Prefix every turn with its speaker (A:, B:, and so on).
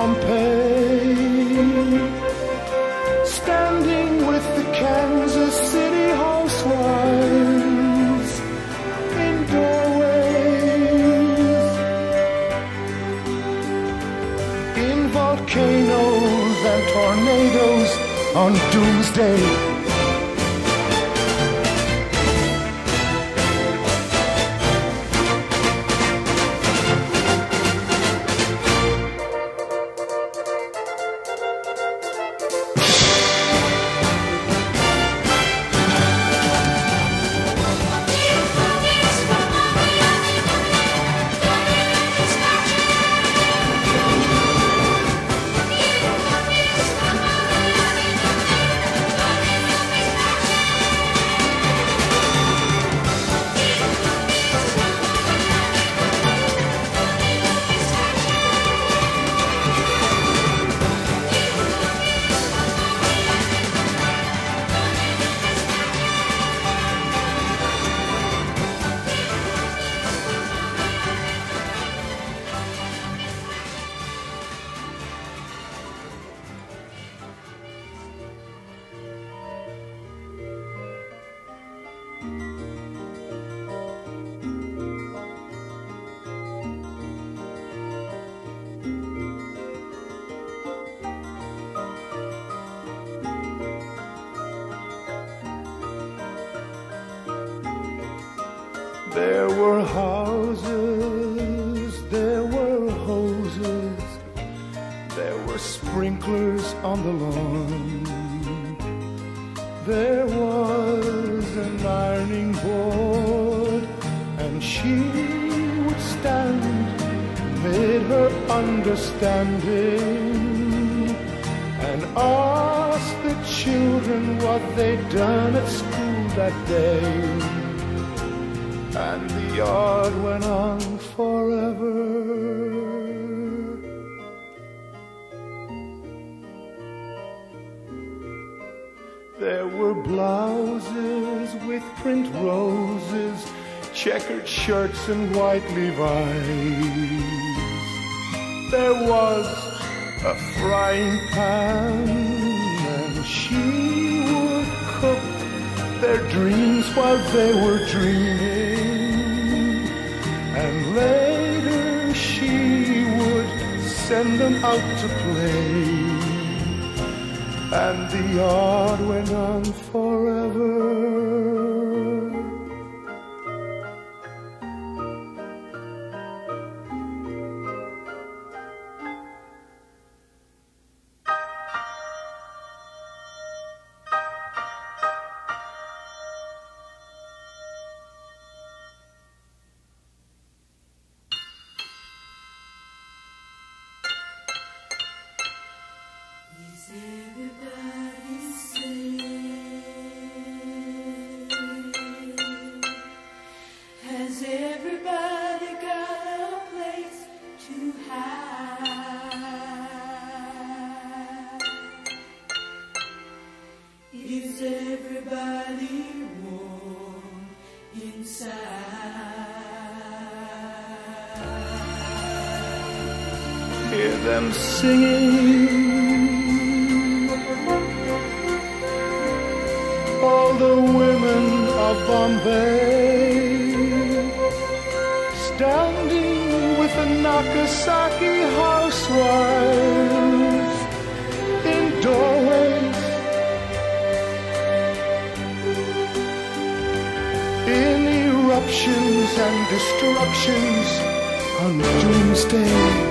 A: Pompeii standing with the Kansas City housewives in doorways, in volcanoes and tornadoes on doomsday. There were houses, there were hoses, there were sprinklers on the lawn. There was an ironing board, and she would stand made her understanding and ask the children what they'd done at school that day. And the yard went on forever. There were blouses with print roses, checkered shirts and white Levi's. There was a frying pan, and she would cook their dreams while they were dreaming. Send them out to play. And the yard went on forever.
B: Is everybody warm inside?
A: Hear them singing. All the women of Bombay standing with the Nagasaki housewives in doorways. In eruptions and destructions on doomsday.